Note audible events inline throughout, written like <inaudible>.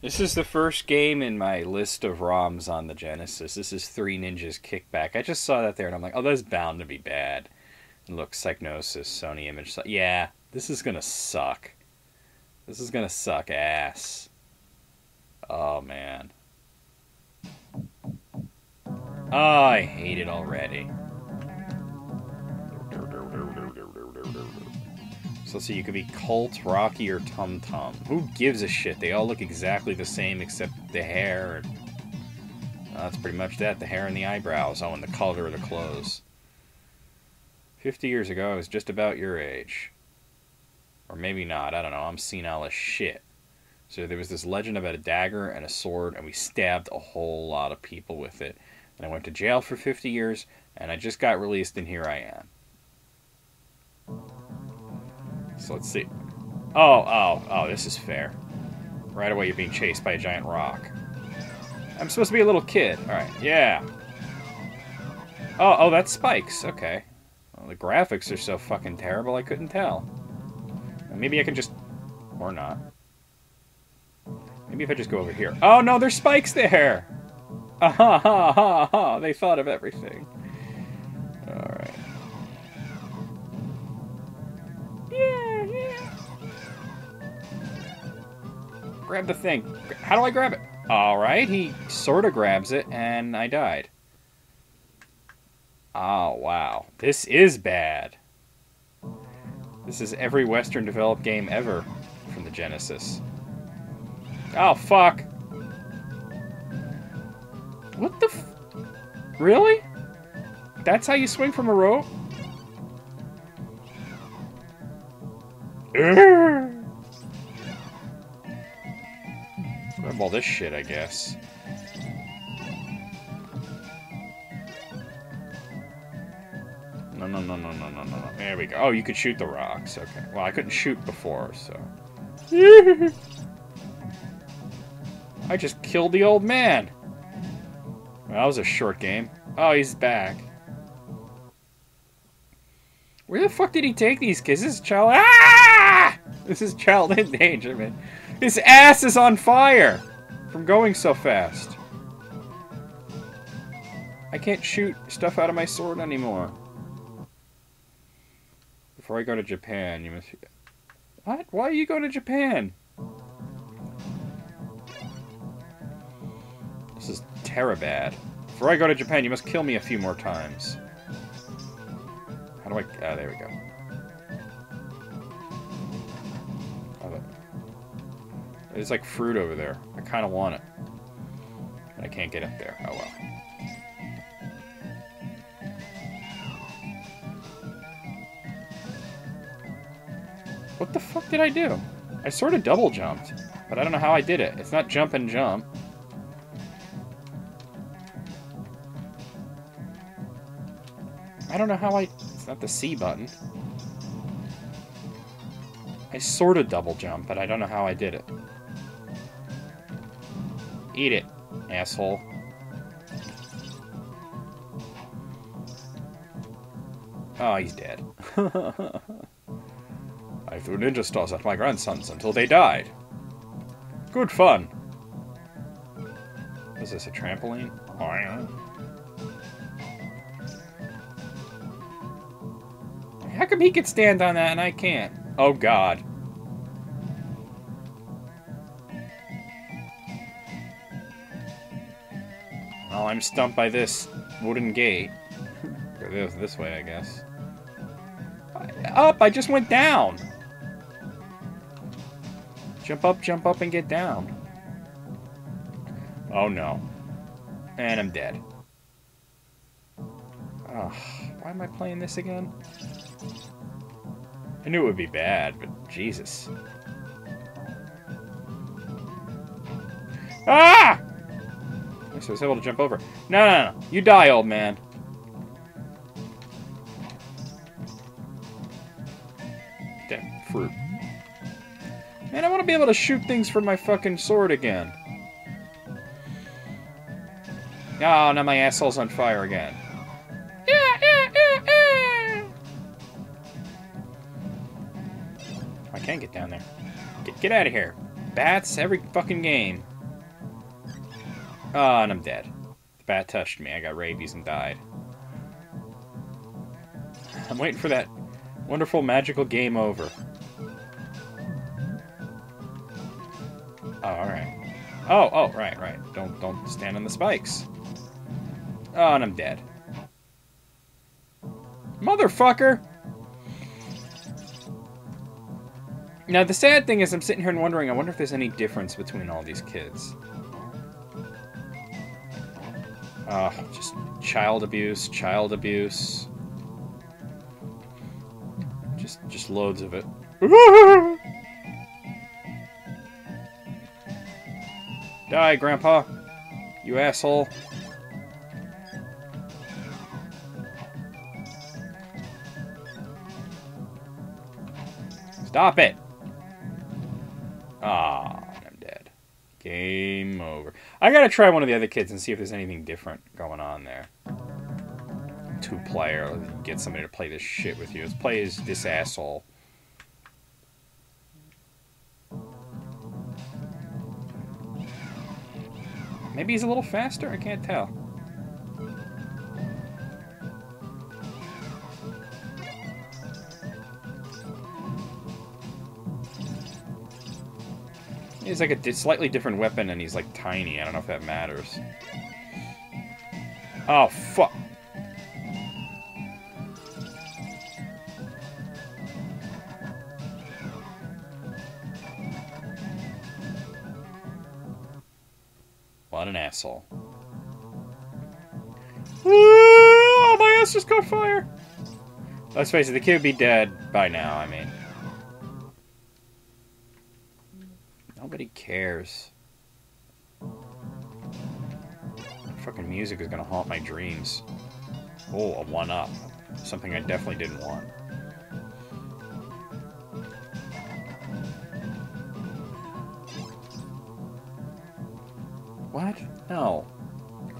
This is the first game in my list of ROMs on the Genesis. This is Three Ninjas Kickback. I just saw that there and I'm like, oh, that's bound to be bad. And look, Psygnosis, Sony Image. Yeah, this is gonna suck. This is gonna suck ass. Oh, man. Oh, I hate it already. So let's see, you could be Colt, Rocky, or Tum Tum. Who gives a shit? They all look exactly the same except the hair. Uh, that's pretty much that. The hair and the eyebrows. Oh, and the color of the clothes. 50 years ago, I was just about your age. Or maybe not. I don't know. I'm senile as shit. So there was this legend about a dagger and a sword, and we stabbed a whole lot of people with it. And I went to jail for 50 years, and I just got released, and here I am. So let's see. Oh, oh, oh, this is fair. Right away you're being chased by a giant rock. I'm supposed to be a little kid. Alright, yeah. Oh, oh, that's spikes. Okay. Well, the graphics are so fucking terrible I couldn't tell. Maybe I can just... Or not. Maybe if I just go over here. Oh, no, there's spikes there! <laughs> Ah, ha, ha, ha, ha. They thought of everything. Grab the thing. How do I grab it? Alright, he sort of grabs it, and I died. Oh, wow. This is bad. This is every Western developed game ever from the Genesis. Oh, fuck. What the f... Really? That's how you swing from a rope? All this shit, I guess. No, no, no, no, no, no, no. There we go. Oh, you could shoot the rocks. Okay. Well, I couldn't shoot before, so... <laughs> I just killed the old man. Well, that was a short game. Oh, he's back. Where the fuck did he take these kids? This is child. Ah! <laughs> This is child endangerment. His ass is on fire from going so fast. I can't shoot stuff out of my sword anymore. Before I go to Japan, you must. What? Why are you going to Japan? This is bad. Before I go to Japan, you must kill me a few more times. How do I... Ah, there we go. There's like fruit over there. I kind of want it. But I can't get up there. Oh well. What the fuck did I do? I sort of double jumped, but I don't know how I did it. It's not jump and jump. I don't know how I... It's not the C button. I sort of double jump, but I don't know how I did it. Eat it, asshole. Oh, he's dead. <laughs> I threw ninja stars at my grandsons until they died. Good fun. Is this a trampoline? How come he could stand on that and I can't? Oh god. Well, I'm stumped by this wooden gate. Or this, this way, I guess. Up! I just went down! Jump up, jump up, and get down. Oh no. And I'm dead. Ugh, why am I playing this again? I knew it would be bad, but Jesus. Ah! So I was able to jump over. No, no, no. You die, old man. Damn, fruit. Man, I want to be able to shoot things from my fucking sword again. Oh, now my asshole's on fire again. I can't get down there. Get, get out of here. Bats every fucking game. Oh, and I'm dead. The bat touched me. I got rabies and died. I'm waiting for that wonderful magical game over. Oh, alright. Oh, oh, right, right. Don't don't stand on the spikes. Oh, and I'm dead. Motherfucker! Now, the sad thing is I'm sitting here and wondering, I wonder if there's any difference between all these kids. Oh, just child abuse, child abuse. Just, just loads of it. <laughs> Die, Grandpa! You asshole. Stop it! Ah, I'm dead. Game over. I gotta try one of the other kids and see if there's anything different going on there. Two player, get somebody to play this shit with you. Let's play as this asshole. Maybe he's a little faster? I can't tell. He's like a slightly different weapon and he's like tiny. I don't know if that matters. Oh, fuck. What an asshole. Oh, my ass just caught fire! Let's face it, the kid would be dead by now, I mean. Nobody cares. Fucking music is gonna haunt my dreams. Oh, a one-up. Something I definitely didn't want. What? No.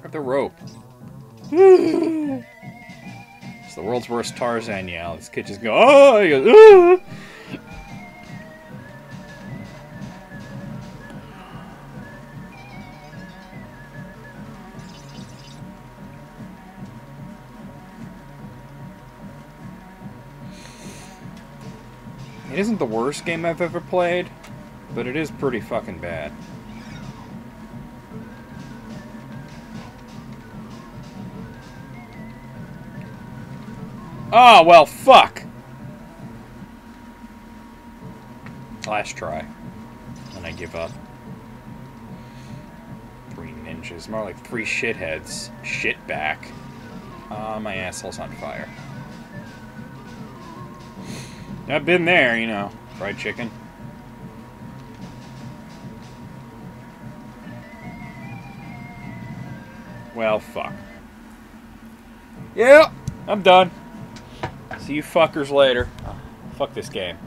Grab the rope. <laughs> it's the world's worst Tarzan yell. This kid just go, oh! He goes, ah! It isn't the worst game I've ever played, but it is pretty fucking bad. Oh, well, fuck! Last try. And I give up. Three ninjas. More like three shitheads. Shit back. Ah, uh, my asshole's on fire. I've been there, you know. Fried chicken. Well, fuck. Yeah, I'm done. See you fuckers later. Fuck this game.